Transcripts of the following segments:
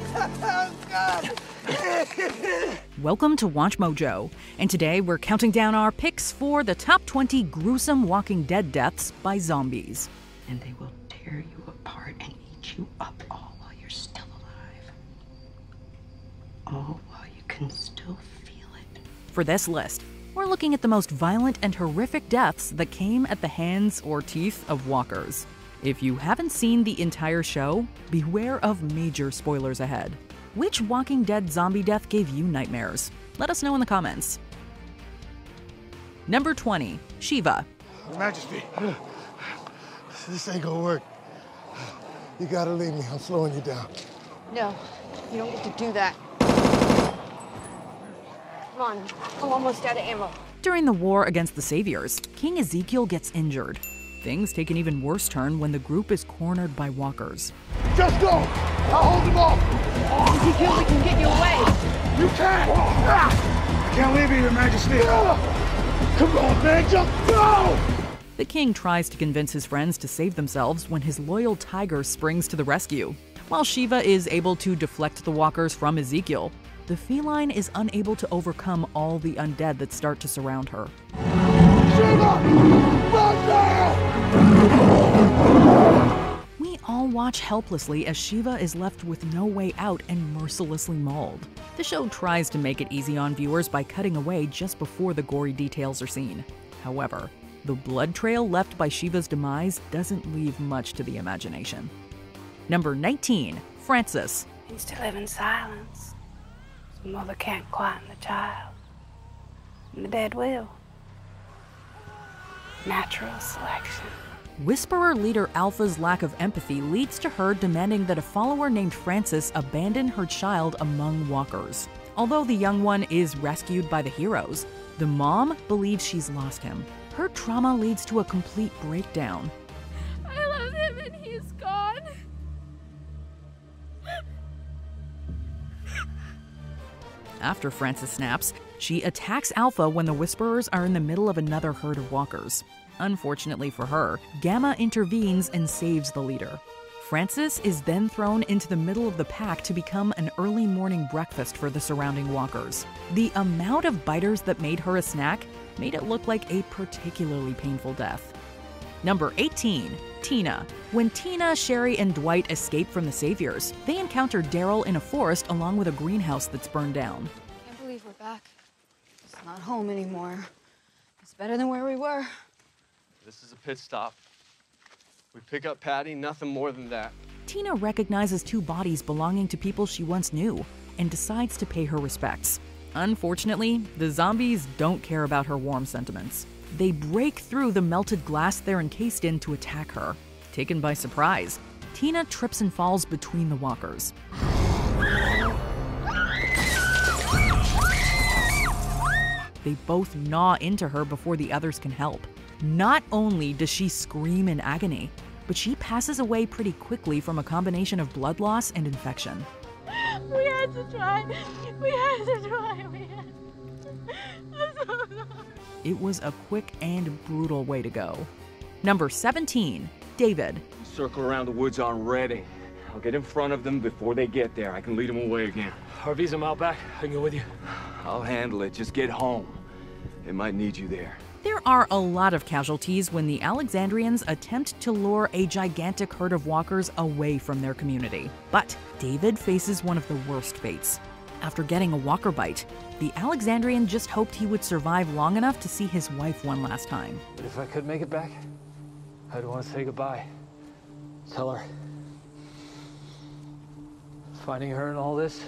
oh, Welcome to Watch Mojo, and today we're counting down our picks for the top 20 gruesome Walking Dead deaths by zombies. And they will tear you apart and eat you up all while you're still alive. All while you can still feel it. For this list, we're looking at the most violent and horrific deaths that came at the hands or teeth of walkers. If you haven't seen the entire show, beware of major spoilers ahead. Which Walking Dead zombie death gave you nightmares? Let us know in the comments. Number 20, Shiva. Your Majesty, this ain't gonna work. You gotta leave me. I'm slowing you down. No, you don't get to do that. Come on, I'm almost out of ammo. During the war against the Saviors, King Ezekiel gets injured. Things take an even worse turn when the group is cornered by walkers. Just go! I'll hold them off! Ezekiel, we can get you away. You can't! Ah! I can't leave you, Your Majesty! Ah! Come on, man, just go! The king tries to convince his friends to save themselves when his loyal tiger springs to the rescue. While Shiva is able to deflect the walkers from Ezekiel, the feline is unable to overcome all the undead that start to surround her. Shiva! Watch helplessly as Shiva is left with no way out and mercilessly mauled. The show tries to make it easy on viewers by cutting away just before the gory details are seen. However, the blood trail left by Shiva's demise doesn't leave much to the imagination. Number 19, Francis. He used to live in silence. His mother can't quieten the child. And the dead will. Natural selection. Whisperer leader Alpha's lack of empathy leads to her demanding that a follower named Francis abandon her child among walkers. Although the young one is rescued by the heroes, the mom believes she's lost him. Her trauma leads to a complete breakdown. I love him and he's gone. After Francis snaps, she attacks Alpha when the Whisperers are in the middle of another herd of walkers. Unfortunately for her, Gamma intervenes and saves the leader. Francis is then thrown into the middle of the pack to become an early morning breakfast for the surrounding walkers. The amount of biters that made her a snack made it look like a particularly painful death. Number 18, Tina. When Tina, Sherry, and Dwight escape from the Saviors, they encounter Daryl in a forest along with a greenhouse that's burned down. Can't believe we're back. It's not home anymore. It's better than where we were. This is a pit stop. We pick up Patty, nothing more than that. Tina recognizes two bodies belonging to people she once knew and decides to pay her respects. Unfortunately, the zombies don't care about her warm sentiments. They break through the melted glass they're encased in to attack her. Taken by surprise, Tina trips and falls between the walkers. They both gnaw into her before the others can help. Not only does she scream in agony, but she passes away pretty quickly from a combination of blood loss and infection. We had to try. We had to try. We had to. I'm so sorry. It was a quick and brutal way to go. Number 17, David. Circle around the woods on Redding. I'll get in front of them before they get there. I can lead them away again. RV's a mile back. I can go with you. I'll handle it. Just get home. They might need you there. There are a lot of casualties when the Alexandrians attempt to lure a gigantic herd of walkers away from their community. But David faces one of the worst fates. After getting a walker bite, the Alexandrian just hoped he would survive long enough to see his wife one last time. But if I could make it back, I'd want to say goodbye. Tell her. Finding her in all this,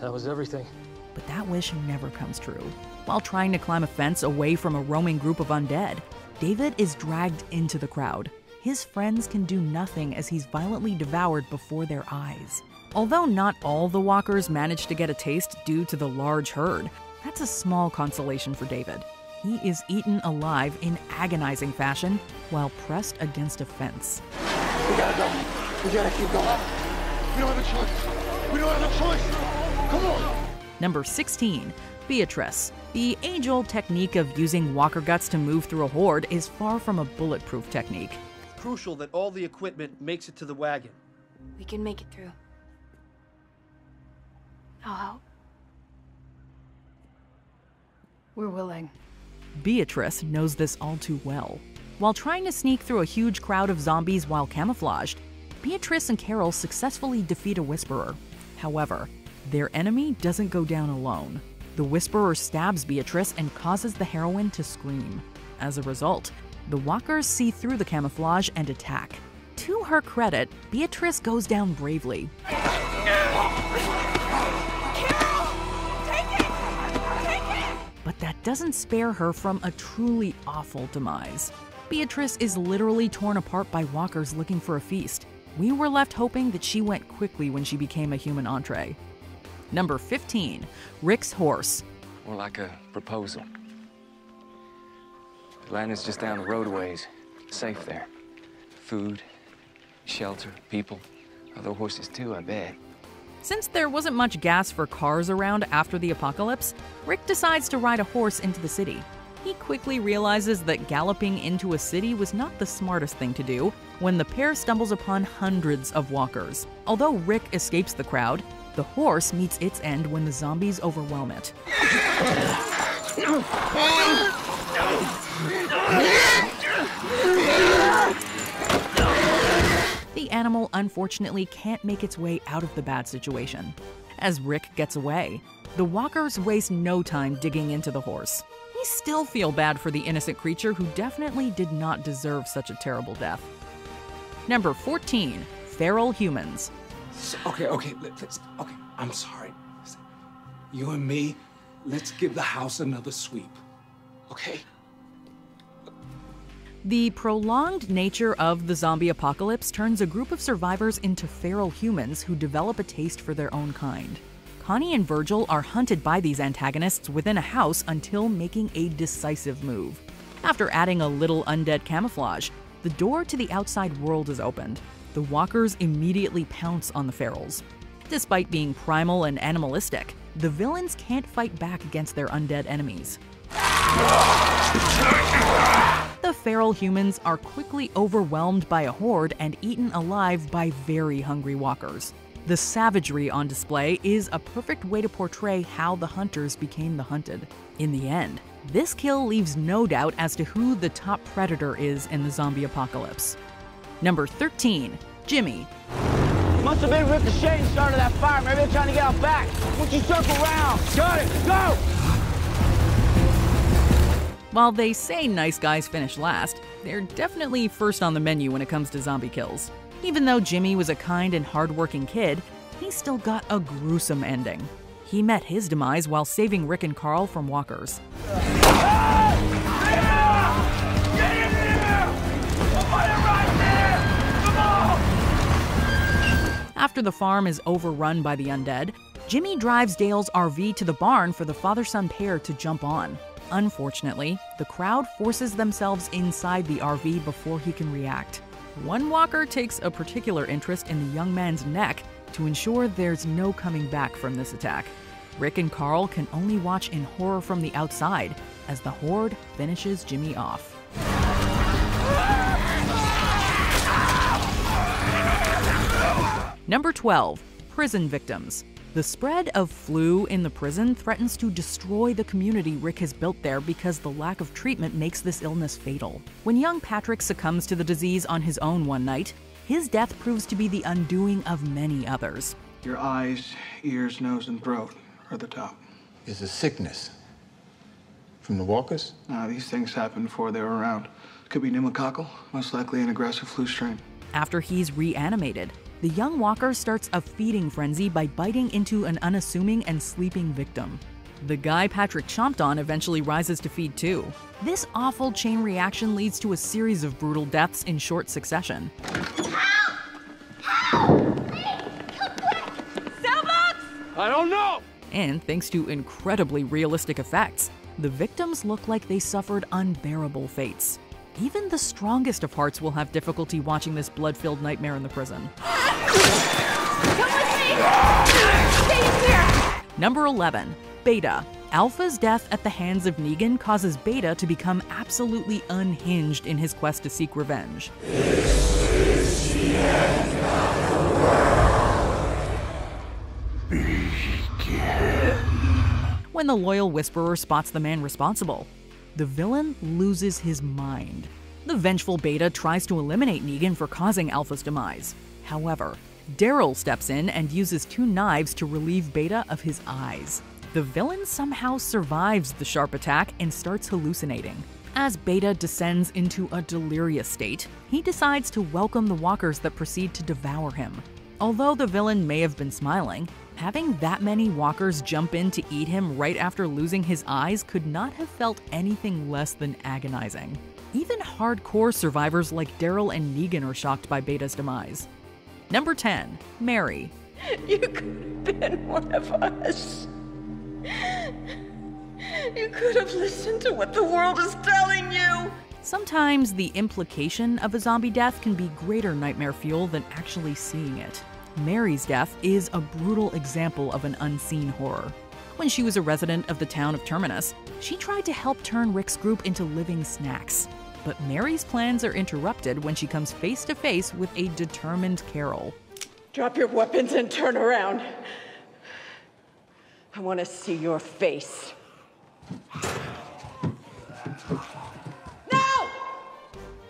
that was everything. But that wish never comes true. While trying to climb a fence away from a roaming group of undead, David is dragged into the crowd. His friends can do nothing as he's violently devoured before their eyes. Although not all the walkers manage to get a taste due to the large herd, that's a small consolation for David. He is eaten alive in agonizing fashion while pressed against a fence. We gotta go. We gotta keep going. We don't have a choice. We don't have a choice. Come on. Number 16, Beatrice. The age old technique of using walker guts to move through a horde is far from a bulletproof technique. It's crucial that all the equipment makes it to the wagon. We can make it through. I'll help. We're willing. Beatrice knows this all too well. While trying to sneak through a huge crowd of zombies while camouflaged, Beatrice and Carol successfully defeat a Whisperer. However, their enemy doesn't go down alone. The Whisperer stabs Beatrice and causes the heroine to scream. As a result, the walkers see through the camouflage and attack. To her credit, Beatrice goes down bravely. But that doesn't spare her from a truly awful demise. Beatrice is literally torn apart by walkers looking for a feast. We were left hoping that she went quickly when she became a human entree. Number 15, Rick's horse. More like a proposal. Atlanta's just down the roadways. Safe there. Food, shelter, people. Other horses too, I bet. Since there wasn't much gas for cars around after the apocalypse, Rick decides to ride a horse into the city. He quickly realizes that galloping into a city was not the smartest thing to do when the pair stumbles upon hundreds of walkers. Although Rick escapes the crowd, the horse meets its end when the zombies overwhelm it. The animal unfortunately can't make its way out of the bad situation. As Rick gets away, the walkers waste no time digging into the horse. We still feel bad for the innocent creature who definitely did not deserve such a terrible death. Number 14, Feral Humans. Okay, okay, let, us okay. I'm sorry. You and me, let's give the house another sweep. Okay? The prolonged nature of the zombie apocalypse turns a group of survivors into feral humans who develop a taste for their own kind. Connie and Virgil are hunted by these antagonists within a house until making a decisive move. After adding a little undead camouflage, the door to the outside world is opened. The walkers immediately pounce on the ferals. Despite being primal and animalistic, the villains can't fight back against their undead enemies. The feral humans are quickly overwhelmed by a horde and eaten alive by very hungry walkers. The savagery on display is a perfect way to portray how the hunters became the hunted. In the end, this kill leaves no doubt as to who the top predator is in the zombie apocalypse. Number 13, Jimmy. Must have been Ricochet and started that fire. Maybe they're trying to get out back. Won't you circle around? Got it. Go! While they say nice guys finish last, they're definitely first on the menu when it comes to zombie kills. Even though Jimmy was a kind and hardworking kid, he still got a gruesome ending. He met his demise while saving Rick and Carl from walkers. After the farm is overrun by the undead, Jimmy drives Dale's RV to the barn for the father son pair to jump on. Unfortunately, the crowd forces themselves inside the RV before he can react. One walker takes a particular interest in the young man's neck to ensure there's no coming back from this attack. Rick and Carl can only watch in horror from the outside as the horde finishes Jimmy off. Number 12, prison victims. The spread of flu in the prison threatens to destroy the community Rick has built there because the lack of treatment makes this illness fatal. When young Patrick succumbs to the disease on his own one night, his death proves to be the undoing of many others. Your eyes, ears, nose, and throat are the top. Is a sickness from the walkers? Nah, these things happened before they were around. Could be pneumococcal, most likely an aggressive flu strain. After he's reanimated, the young walker starts a feeding frenzy by biting into an unassuming and sleeping victim. The guy Patrick chomped on eventually rises to feed too. This awful chain reaction leads to a series of brutal deaths in short succession. Help! Help! I don't know! And thanks to incredibly realistic effects, the victims look like they suffered unbearable fates. Even the strongest of hearts will have difficulty watching this blood filled nightmare in the prison. Number 11, Beta. Alpha's death at the hands of Negan causes Beta to become absolutely unhinged in his quest to seek revenge. When the loyal whisperer spots the man responsible, the villain loses his mind. The vengeful Beta tries to eliminate Negan for causing Alpha's demise. However, Daryl steps in and uses two knives to relieve Beta of his eyes. The villain somehow survives the sharp attack and starts hallucinating. As Beta descends into a delirious state, he decides to welcome the walkers that proceed to devour him. Although the villain may have been smiling, having that many walkers jump in to eat him right after losing his eyes could not have felt anything less than agonizing. Even hardcore survivors like Daryl and Negan are shocked by Beta's demise. Number 10, Mary. You could have been one of us. You could have listened to what the world is telling you. Sometimes the implication of a zombie death can be greater nightmare fuel than actually seeing it. Mary's death is a brutal example of an unseen horror. When she was a resident of the town of Terminus, she tried to help turn Rick's group into living snacks. But Mary's plans are interrupted when she comes face to face with a determined Carol. Drop your weapons and turn around. I want to see your face.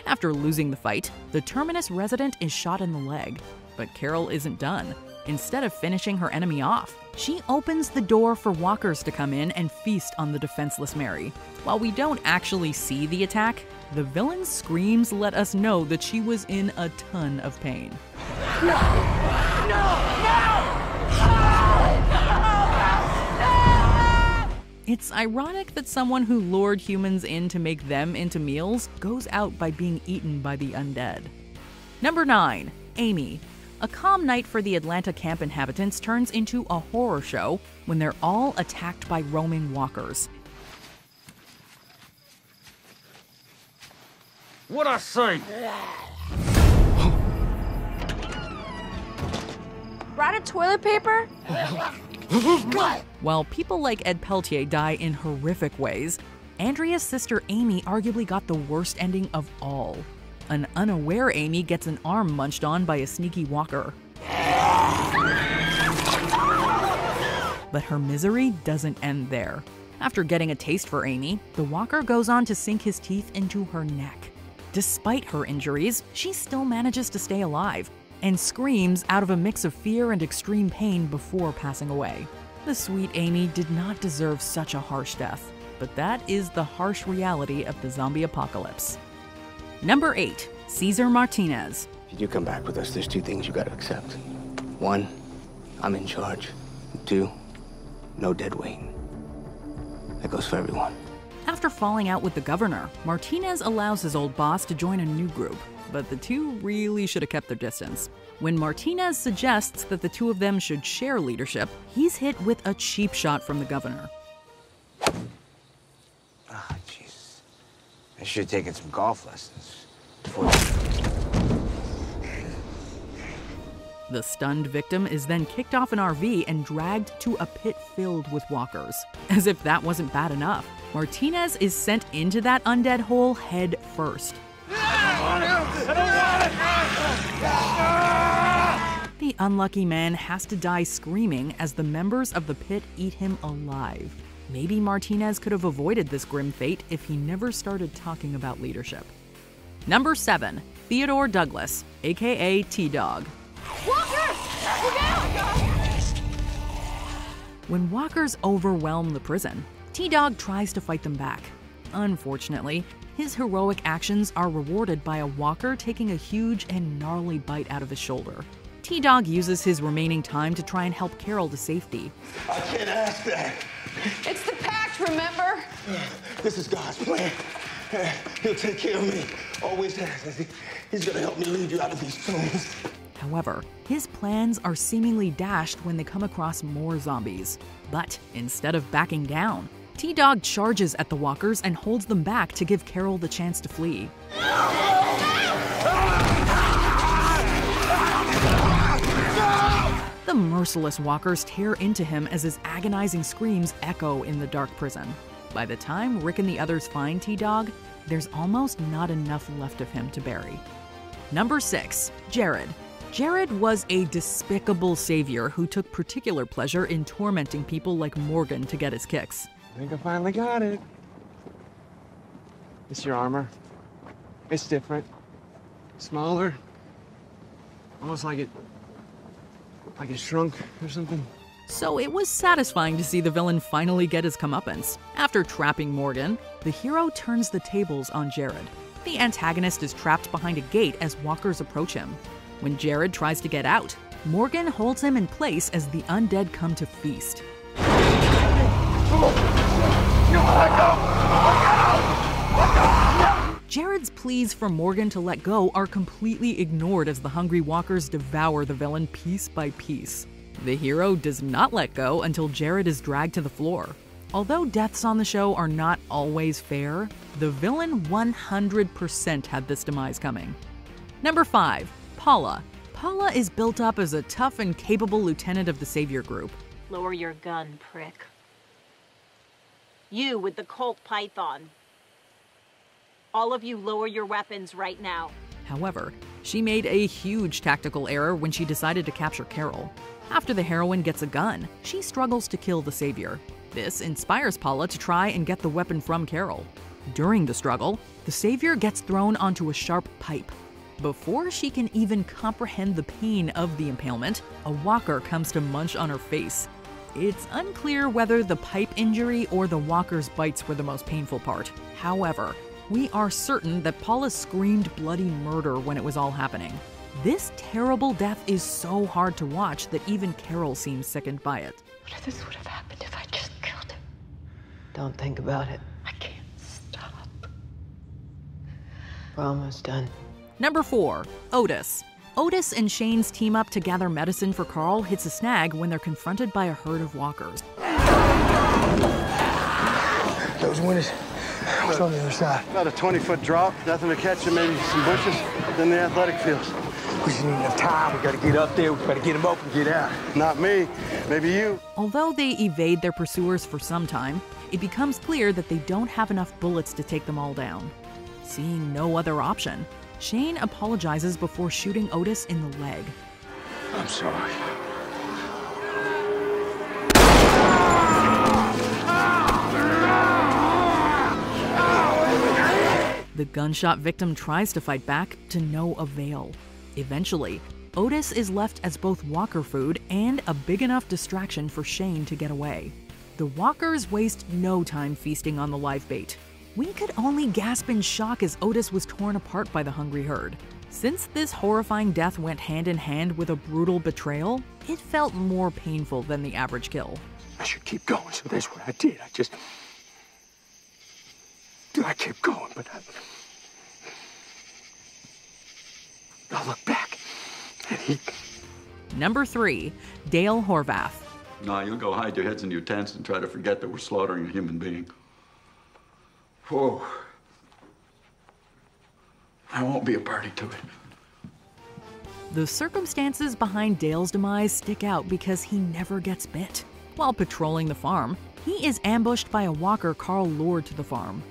After losing the fight, the Terminus resident is shot in the leg. But Carol isn't done. Instead of finishing her enemy off, she opens the door for walkers to come in and feast on the defenseless Mary. While we don't actually see the attack, the villain's screams let us know that she was in a ton of pain. It's ironic that someone who lured humans in to make them into meals goes out by being eaten by the undead. Number 9. Amy. A calm night for the Atlanta camp inhabitants turns into a horror show when they're all attacked by roaming walkers. What I say? Brought a toilet paper? While people like Ed Peletier die in horrific ways, Andrea's sister Amy arguably got the worst ending of all. An unaware Amy gets an arm munched on by a sneaky walker. But her misery doesn't end there. After getting a taste for Amy, the walker goes on to sink his teeth into her neck. Despite her injuries, she still manages to stay alive and screams out of a mix of fear and extreme pain before passing away. The sweet Amy did not deserve such a harsh death, but that is the harsh reality of the zombie apocalypse. Number 8. Caesar Martinez. If you come back with us, there's two things you gotta accept. One, I'm in charge. Two, no dead weight. That goes for everyone. After falling out with the governor, Martinez allows his old boss to join a new group, but the two really should have kept their distance. When Martinez suggests that the two of them should share leadership, he's hit with a cheap shot from the governor. Ah, Jesus. I should have taken some golf lessons. Before The stunned victim is then kicked off an RV and dragged to a pit filled with walkers. As if that wasn't bad enough, Martinez is sent into that undead hole head first. The unlucky man has to die screaming as the members of the pit eat him alive. Maybe Martinez could have avoided this grim fate if he never started talking about leadership. Number 7. Theodore Douglas, aka T Dog. Walker! When walkers overwhelm the prison, T Dog tries to fight them back. Unfortunately, his heroic actions are rewarded by a walker taking a huge and gnarly bite out of his shoulder. T Dog uses his remaining time to try and help Carol to safety. I can't ask that. It's the pact, remember? Uh, this is God's plan. Uh, he'll take care of me. Always has. He's gonna help me lead you out of these tombs. However, his plans are seemingly dashed when they come across more zombies. But instead of backing down, T Dog charges at the walkers and holds them back to give Carol the chance to flee. The merciless walkers tear into him as his agonizing screams echo in the dark prison. By the time Rick and the others find T Dog, there's almost not enough left of him to bury. Number 6. Jared. Jared was a despicable savior who took particular pleasure in tormenting people like Morgan to get his kicks. I think I finally got it. It's your armor. It's different. Smaller. Almost like it. like it shrunk or something. So it was satisfying to see the villain finally get his comeuppance. After trapping Morgan, the hero turns the tables on Jared. The antagonist is trapped behind a gate as walkers approach him. When Jared tries to get out, Morgan holds him in place as the undead come to feast. Jared's pleas for Morgan to let go are completely ignored as the hungry walkers devour the villain piece by piece. The hero does not let go until Jared is dragged to the floor. Although deaths on the show are not always fair, the villain 100% had this demise coming. Number 5. Paula. Paula is built up as a tough and capable lieutenant of the Savior Group. Lower your gun, prick. You with the Colt Python. All of you lower your weapons right now. However, she made a huge tactical error when she decided to capture Carol. After the heroine gets a gun, she struggles to kill the Savior. This inspires Paula to try and get the weapon from Carol. During the struggle, the Savior gets thrown onto a sharp pipe. Before she can even comprehend the pain of the impalement, a walker comes to munch on her face. It's unclear whether the pipe injury or the walker's bites were the most painful part. However, we are certain that Paula screamed bloody murder when it was all happening. This terrible death is so hard to watch that even Carol seems sickened by it. What if this would have happened if I just killed him? Don't think about it. I can't stop. We're almost done. Number 4. Otis. Otis and Shane's team up to gather medicine for Carl hits a snag when they're confronted by a herd of walkers. Those winners. What's on the other side? About a 20 foot drop, nothing to catch them, maybe some bushes, then the athletic fields. We just need enough time. We gotta get up there. We gotta get them open, get out. Not me, maybe you. Although they evade their pursuers for some time, it becomes clear that they don't have enough bullets to take them all down. Seeing no other option, Shane apologizes before shooting Otis in the leg. I'm sorry. The gunshot victim tries to fight back to no avail. Eventually, Otis is left as both walker food and a big enough distraction for Shane to get away. The walkers waste no time feasting on the live bait. We could only gasp in shock as Otis was torn apart by the hungry herd. Since this horrifying death went hand in hand with a brutal betrayal, it felt more painful than the average kill. I should keep going, so that's what I did. I just. Do I kept going, but I. I look back, and he. Number 3. Dale Horvath. No, you'll go hide your heads in your tents and try to forget that we're slaughtering a human being. Whoa. I won't be a party to it. The circumstances behind Dale's demise stick out because he never gets bit. While patrolling the farm, he is ambushed by a walker Carl lured to the farm.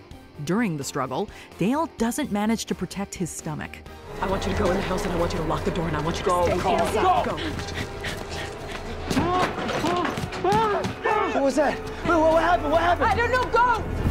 During the struggle, Dale doesn't manage to protect his stomach. I want you to go in the house and I want you to lock the door and I want you to Go, stay Carl, inside. go. Go. What was that? What, what happened? What happened? I don't know. Go.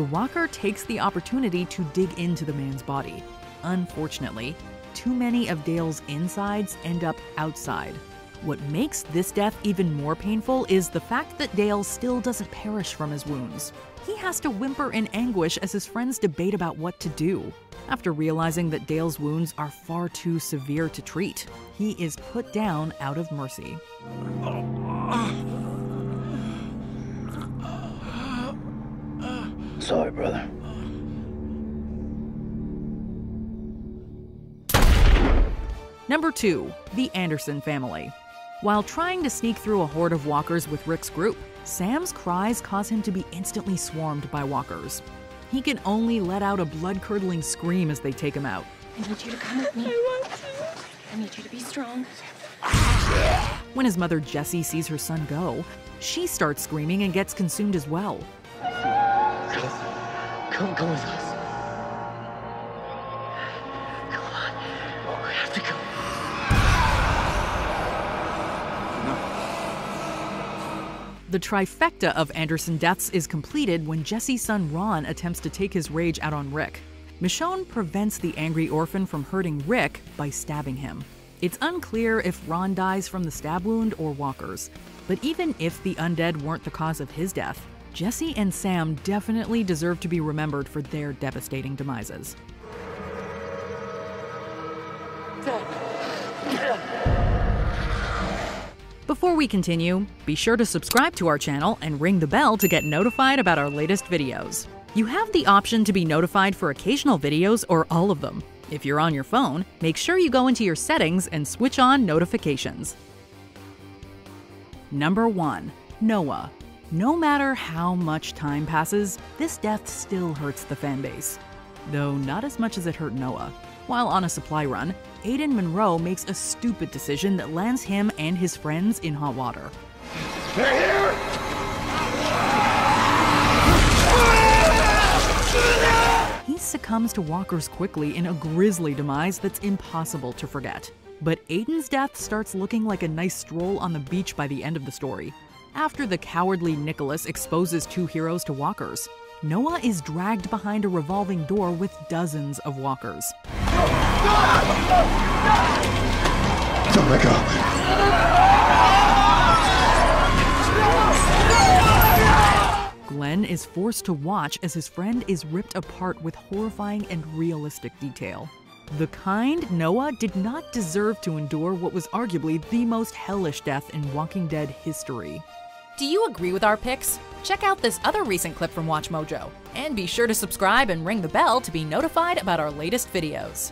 The walker takes the opportunity to dig into the man's body. Unfortunately, too many of Dale's insides end up outside. What makes this death even more painful is the fact that Dale still doesn't perish from his wounds. He has to whimper in anguish as his friends debate about what to do. After realizing that Dale's wounds are far too severe to treat, he is put down out of mercy. Oh, Sorry, brother. Number 2. The Anderson Family. While trying to sneak through a horde of walkers with Rick's group, Sam's cries cause him to be instantly swarmed by walkers. He can only let out a blood curdling scream as they take him out. I need you to come with me. I want to. I need you to be strong. When his mother Jessie sees her son go, she starts screaming and gets consumed as well. Come, come with us. Come on, we have to go. The trifecta of Anderson deaths is completed when Jessie's son Ron attempts to take his rage out on Rick. Michonne prevents the angry orphan from hurting Rick by stabbing him. It's unclear if Ron dies from the stab wound or walkers, but even if the undead weren't the cause of his death, Jessie and Sam definitely deserve to be remembered for their devastating demises. Before we continue, be sure to subscribe to our channel and ring the bell to get notified about our latest videos. You have the option to be notified for occasional videos or all of them. If you're on your phone, make sure you go into your settings and switch on notifications. Number 1. Noah. No matter how much time passes, this death still hurts the fanbase. Though not as much as it hurt Noah. While on a supply run, Aiden Monroe makes a stupid decision that lands him and his friends in hot water. They're here! He succumbs to walkers quickly in a grisly demise that's impossible to forget. But Aiden's death starts looking like a nice stroll on the beach by the end of the story. After the cowardly Nicholas exposes two heroes to walkers, Noah is dragged behind a revolving door with dozens of walkers. Don't let go. Glenn is forced to watch as his friend is ripped apart with horrifying and realistic detail. The kind Noah did not deserve to endure what was arguably the most hellish death in Walking Dead history. Do you agree with our picks? Check out this other recent clip from WatchMojo, and be sure to subscribe and ring the bell to be notified about our latest videos.